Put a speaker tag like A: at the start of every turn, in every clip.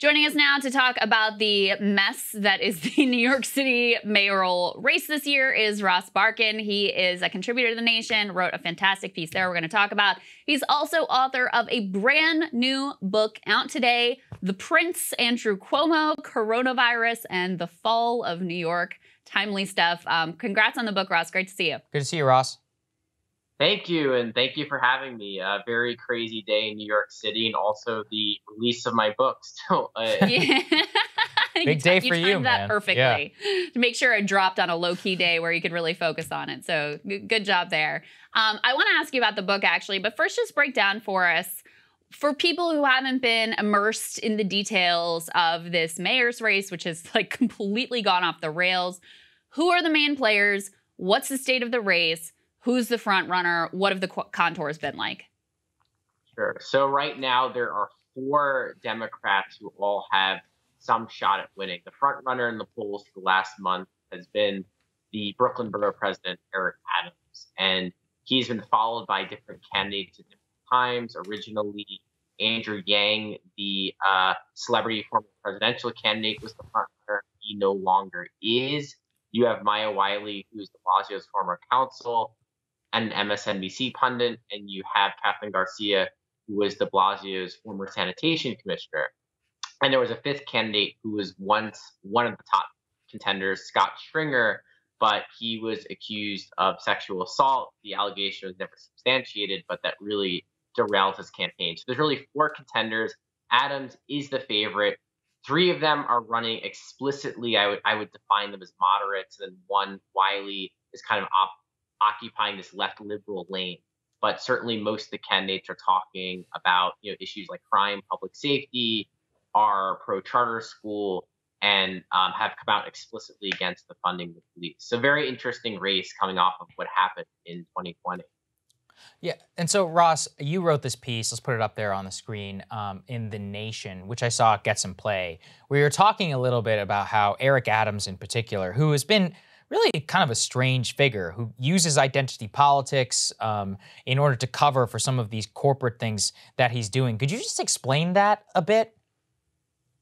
A: Joining us now to talk about the mess that is the New York City mayoral race this year is Ross Barkan. He is a contributor to The Nation, wrote a fantastic piece there we're going to talk about. He's also author of a brand new book out today The Prince, Andrew Cuomo, Coronavirus, and the Fall of New York. Timely stuff. Um, congrats on the book, Ross. Great to see you.
B: Good to see you, Ross.
C: Thank you, and thank you for having me. A very crazy day in New York City, and also the release of my book. So, uh,
A: yeah.
B: Big day for you,
A: you that perfectly
B: Yeah.
A: to make sure it dropped on a low key day where you could really focus on it. So good job there. Um, I want to ask you about the book actually, but first, just break down for us for people who haven't been immersed in the details of this mayor's race, which has like completely gone off the rails. Who are the main players? What's the state of the race? Who's the front runner? What have the contours been like?
C: Sure. So right now there are four Democrats who all have some shot at winning. The front runner in the polls for the last month has been the Brooklyn Borough President Eric Adams, and he's been followed by different candidates at different times. Originally, Andrew Yang, the uh, celebrity former presidential candidate, was the front runner. He no longer is. You have Maya Wiley, who's de Blasio's former counsel an MSNBC pundit, and you have Kathryn Garcia, who was de Blasio's former sanitation commissioner. And there was a fifth candidate who was once one of the top contenders, Scott Stringer, but he was accused of sexual assault. The allegation was never substantiated, but that really derailed his campaign. So there's really four contenders. Adams is the favorite. Three of them are running explicitly. I would I would define them as moderates, and one Wiley is kind of op- occupying this left liberal lane. But certainly, most of the candidates are talking about you know issues like crime, public safety, are pro charter school, and um, have come out explicitly against the funding of the police. So very interesting race coming off of what happened in 2020.
B: Yeah, and so Ross, you wrote this piece. Let's put it up there on the screen um, in the Nation, which I saw get some play. Where you're talking a little bit about how Eric Adams, in particular, who has been really kind of a strange figure, who uses identity politics um, in order to cover for some of these corporate things that he's doing. Could you just explain that a bit?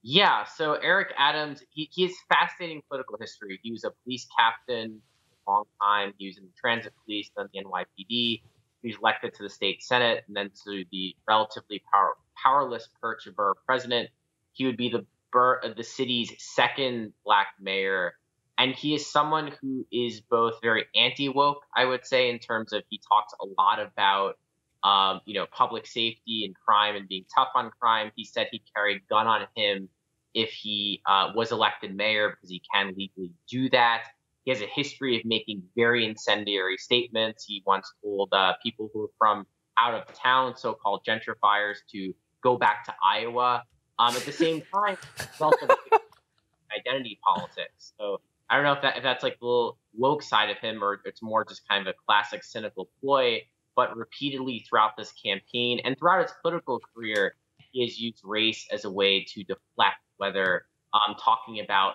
C: Yeah, so Eric Adams, he, he has fascinating political history. He was a police captain for a long time. He was in the transit police, then the NYPD. He was elected to the state senate and then to the relatively power, powerless perch of borough president. He would be the bur- uh, the city's second black mayor, and he is someone who is both very anti woke, I would say, in terms of he talks a lot about um, you know, public safety and crime and being tough on crime. He said he carried a gun on him if he uh, was elected mayor because he can legally do that. He has a history of making very incendiary statements. He once told uh, people who are from out of town, so-called gentrifiers, to go back to Iowa. Um, at the same time, identity politics. So I don't know if that if that's like the little woke side of him or it's more just kind of a classic cynical ploy but repeatedly throughout this campaign and throughout his political career, he has used race as a way to deflect whether um, talking about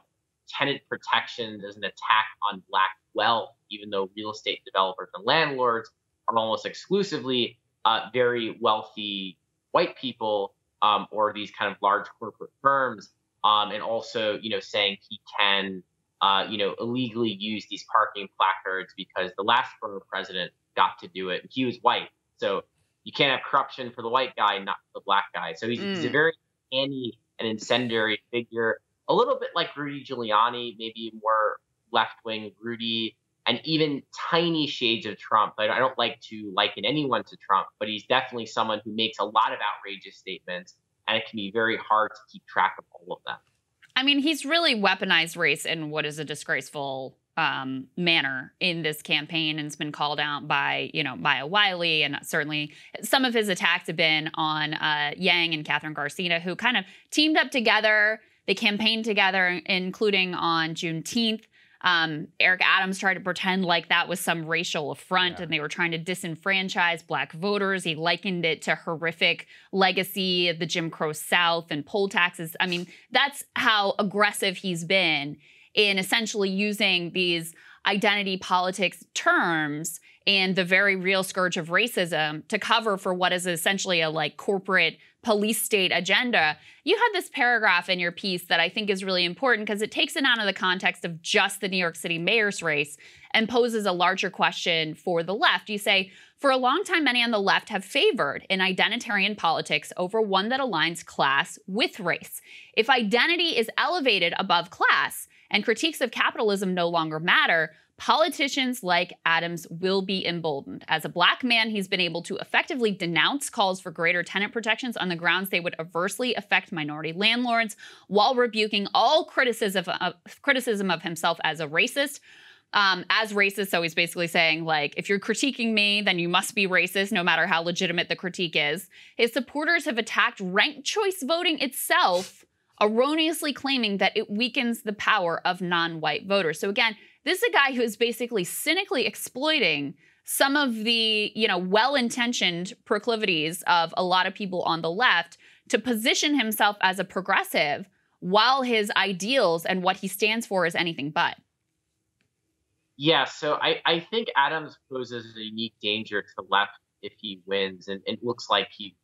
C: tenant protections as an attack on black wealth, even though real estate developers and landlords are almost exclusively uh, very wealthy white people um, or these kind of large corporate firms, um, and also you know saying he can uh, you know illegally use these parking placards because the last former president got to do it. He was white, so you can't have corruption for the white guy, not for the black guy. So he's, he's a
A: Mm.
C: very canny and incendiary figure, a little bit like Rudy Giuliani, maybe more left wing Rudy, and even tiny shades of Trump. I I don't like to liken anyone to Trump, but he's definitely someone who makes a lot of outrageous statements, and it can be very hard to keep track of all of them.
A: I mean, he's really weaponized race in what is a disgraceful um, manner in this campaign, and it's been called out by you know Maya Wiley, and certainly some of his attacks have been on uh, Yang and Kathryn Garcia, who kind of teamed up together. They campaigned together, including on Juneteenth. Um, Eric Adams tried to pretend like that was some racial affront
B: Yeah.
A: and they were trying to disenfranchise black voters. He likened it to horrific legacy of the Jim Crow South and poll taxes. I mean, that's how aggressive he's been in essentially using these identity politics terms and the very real scourge of racism to cover for what is essentially a like corporate police state agenda. You had this paragraph in your piece that I think is really important because it takes it out of the context of just the New York City mayor's race and poses a larger question for the left. You say, for a long time, many on the left have favored an identitarian politics over one that aligns class with race. If identity is elevated above class and critiques of capitalism no longer matter, politicians like Adams will be emboldened. As a black man, he's been able to effectively denounce calls for greater tenant protections on the grounds they would adversely affect minority landlords while rebuking all criticism of, criticism of himself as a racist. Um, as racist, so he's basically saying, like, if you're critiquing me, then you must be racist, no matter how legitimate the critique is. His supporters have attacked ranked choice voting itself, erroneously claiming that it weakens the power of non white voters. So, again, this is a guy who is basically cynically exploiting some of the, you know, well-intentioned proclivities of a lot of people on the left to position himself as a progressive while his ideals and what he stands for is anything but.
C: Yeah, so I, I think Adams poses a unique danger to the left if he wins, and it looks like he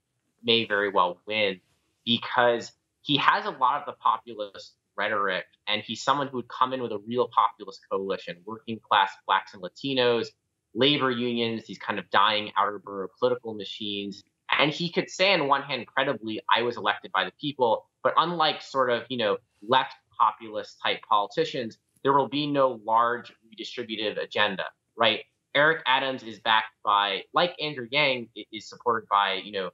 C: may very well win because he has a lot of the populist rhetoric, and he's someone who would come in with a real populist coalition, working class blacks and Latinos, labor unions, these kind of dying outer borough political machines. And he could say, on one hand, credibly, I was elected by the people. But unlike sort of, you know, left populist type politicians, there will be no large redistributive agenda, right? Eric Adams is backed by, like Andrew Yang, is supported by, you know,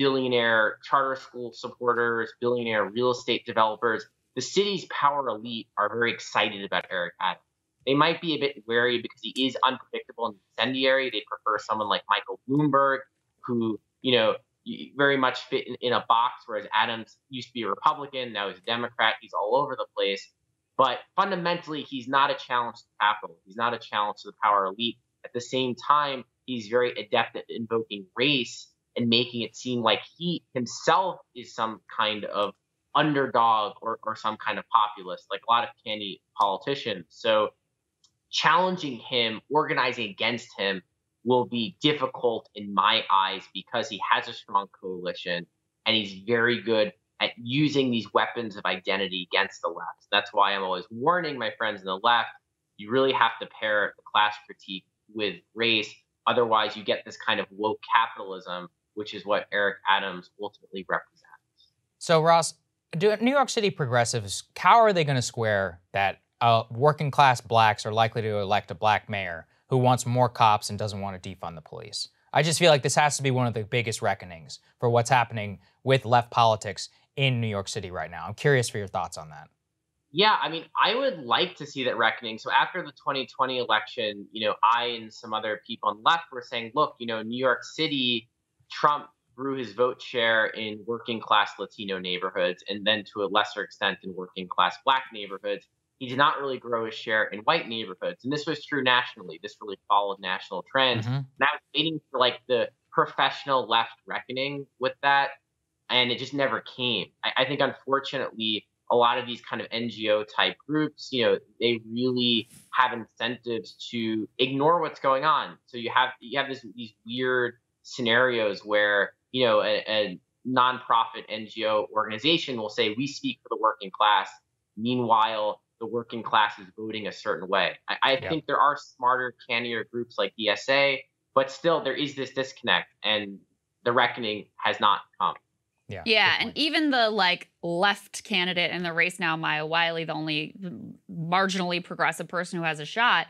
C: billionaire charter school supporters, billionaire real estate developers the city's power elite are very excited about Eric Adams. They might be a bit wary because he is unpredictable and incendiary. They prefer someone like Michael Bloomberg, who, you know, very much fit in, in, a box, whereas Adams used to be a Republican, now he's a Democrat. He's all over the place. But fundamentally, he's not a challenge to capital. He's not a challenge to the power elite. At the same time, he's very adept at invoking race and making it seem like he himself is some kind of underdog or, or some kind of populist, like a lot of candy politicians. So challenging him, organizing against him will be difficult in my eyes because he has a strong coalition and he's very good at using these weapons of identity against the left. That's why I'm always warning my friends in the left, you really have to pair the class critique with race. Otherwise, you get this kind of woke capitalism, which is what Eric Adams ultimately represents.
B: So, Ross, do New York City progressives, how are they going to square that uh, working class blacks are likely to elect a black mayor who wants more cops and doesn't want to defund the police? I just feel like this has to be one of the biggest reckonings for what's happening with left politics in New York City right now. I'm curious for your thoughts on that.
C: Yeah, I mean, I would like to see that reckoning. So after the 2020 election, you know, I and some other people on the left were saying, look, you know, New York City, Trump grew his vote share in working class Latino neighborhoods and then to a lesser extent in working class black neighborhoods. He did not really grow his share in white neighborhoods. And this was true nationally. This really followed national trends. Mm-hmm. And I was waiting for like the professional left reckoning with that. And it just never came. I, I think unfortunately, a lot of these kind of NGO type groups, you know, they really have incentives to ignore what's going on. So you have you have this these weird scenarios where you know, a, a nonprofit NGO organization will say, we speak for the working class. Meanwhile, the working class is voting a certain way. I, I yeah. think there are smarter, cannier groups like DSA, but still there is this disconnect and the reckoning has not come.
A: Yeah. Yeah. And even the like left candidate in the race now, Maya Wiley, the only marginally progressive person who has a shot,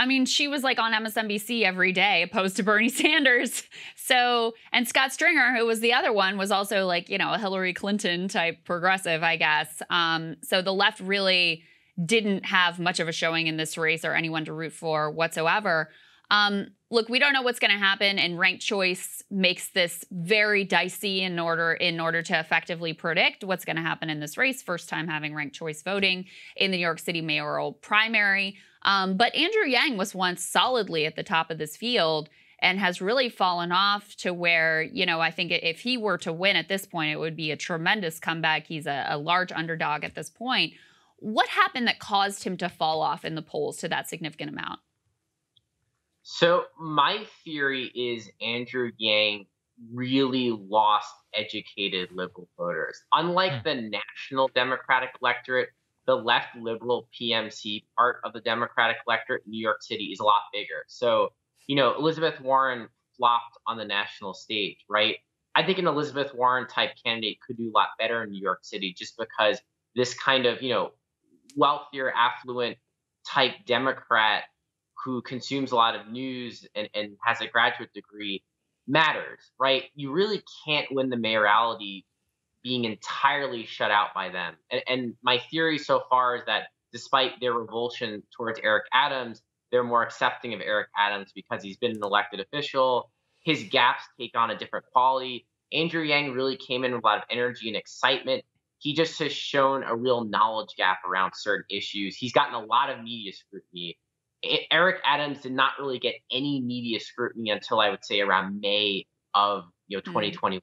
A: I mean, she was like on MSNBC every day, opposed to Bernie Sanders. So, and Scott Stringer, who was the other one, was also like, you know, a Hillary Clinton type progressive, I guess. Um, so the left really didn't have much of a showing in this race or anyone to root for whatsoever. Um, look, we don't know what's going to happen, and ranked choice makes this very dicey in order in order to effectively predict what's going to happen in this race. First time having ranked choice voting in the New York City mayoral primary. Um, but Andrew Yang was once solidly at the top of this field and has really fallen off to where, you know, I think if he were to win at this point, it would be a tremendous comeback. He's a, a large underdog at this point. What happened that caused him to fall off in the polls to that significant amount?
C: So, my theory is Andrew Yang really lost educated liberal voters. Unlike
B: Hmm.
C: the national Democratic electorate, the left liberal PMC part of the Democratic electorate in New York City is a lot bigger. So, you know, Elizabeth Warren flopped on the national stage, right? I think an Elizabeth Warren type candidate could do a lot better in New York City just because this kind of, you know, wealthier, affluent type Democrat who consumes a lot of news and, and has a graduate degree matters, right? You really can't win the mayoralty being entirely shut out by them. And, and my theory so far is that despite their revulsion towards Eric Adams, they're more accepting of Eric Adams because he's been an elected official. His gaps take on a different quality. Andrew Yang really came in with a lot of energy and excitement. He just has shown a real knowledge gap around certain issues. He's gotten a lot of media scrutiny. Eric Adams did not really get any media scrutiny until I would say around May of you know
A: Mhm.
C: 2021,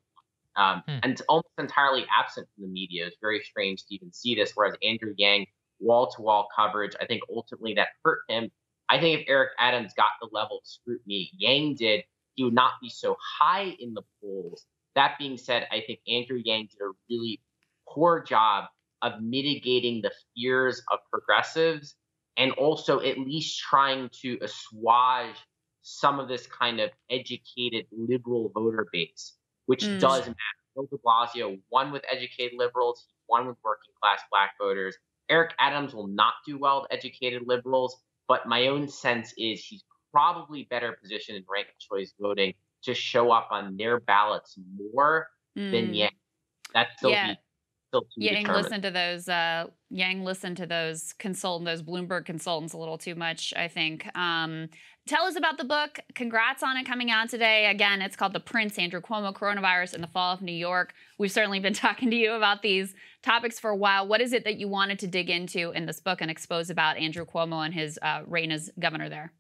C: um,
B: Hmm.
C: and almost entirely absent from the media. It's very strange to even see this. Whereas Andrew Yang, wall to wall coverage, I think ultimately that hurt him. I think if Eric Adams got the level of scrutiny Yang did, he would not be so high in the polls. That being said, I think Andrew Yang did a really poor job of mitigating the fears of progressives and also at least trying to assuage some of this kind of educated liberal voter base, which
A: Mm.
C: does matter. Bill de Blasio won with educated liberals, he won with working class black voters. Eric Adams will not do well with educated liberals, but my own sense is he's probably better positioned in ranked choice voting to show up on their ballots more than Yang. That's still
A: Yeah.
C: be still to be
A: Yang
C: determined.
A: listened to those. Uh, Yang listened to those consultant, those Bloomberg consultants a little too much. I think. Um, tell us about the book. Congrats on it coming out today. Again, it's called "The Prince: Andrew Cuomo, Coronavirus, and the Fall of New York." We've certainly been talking to you about these topics for a while. What is it that you wanted to dig into in this book and expose about Andrew Cuomo and his uh, reign as governor there?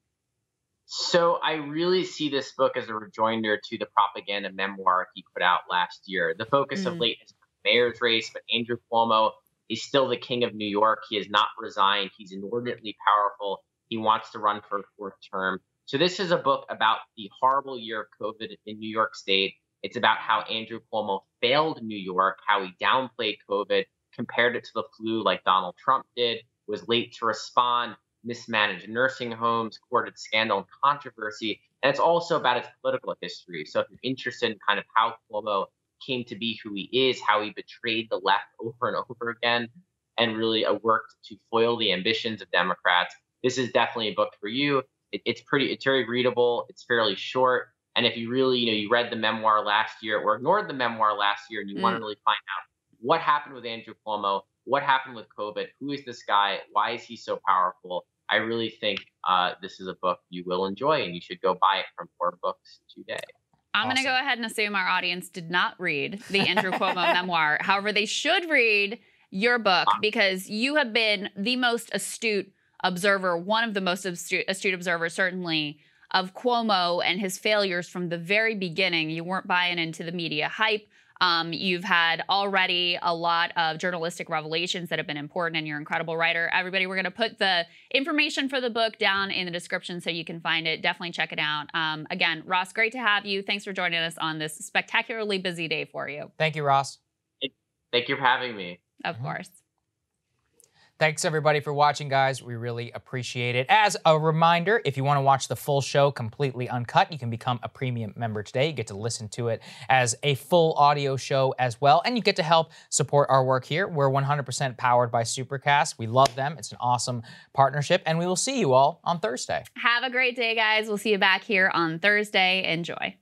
C: So I really see this book as a rejoinder to the propaganda memoir he put out last year. The focus of
A: Mm.
C: late is the mayor's race, but Andrew Cuomo is still the king of New York. He has not resigned. He's inordinately powerful. He wants to run for a fourth term. So this is a book about the horrible year of COVID in New York State. It's about how Andrew Cuomo failed New York, how he downplayed COVID, compared it to the flu like Donald Trump did, was late to respond, mismanaged nursing homes, courted scandal and controversy. And it's also about its political history. So if you're interested in kind of how Cuomo came to be who he is, how he betrayed the left over and over again, and really uh, worked to foil the ambitions of Democrats, this is definitely a book for you. It, it's pretty, it's very readable. It's fairly short. And if you really, you know, you read the memoir last year or ignored the memoir last year and you want
A: Mm.
C: to really find out what happened with Andrew Cuomo, what happened with COVID, who is this guy, why is he so powerful, I really think uh, this is a book you will enjoy and you should go buy it from OR Books today.
A: I'm going to go ahead and assume our audience did not read the Andrew Cuomo memoir. However, they should read your book ah. because you have been the most astute observer, one of the most astute, astute observers, certainly, of Cuomo and his failures from the very beginning. You weren't buying into the media hype. Um, you've had already a lot of journalistic revelations that have been important, and you're an incredible writer. Everybody, we're going to put the information for the book down in the description so you can find it. Definitely check it out. Um, again, Ross, great to have you. Thanks for joining us on this spectacularly busy day for you,
B: Thank you, Ross.
C: Thank you for having me.
A: of
B: Mhm.
A: course.
B: Thanks everybody for watching, guys. We really appreciate it. As a reminder, if you want to watch the full show completely uncut, you can become a premium member today. You get to listen to it as a full audio show as well, and you get to help support our work here. We're 100% powered by Supercast. We love them. It's an awesome partnership, and we will see you all on Thursday.
A: Have a great day, guys. We'll see you back here on Thursday. Enjoy.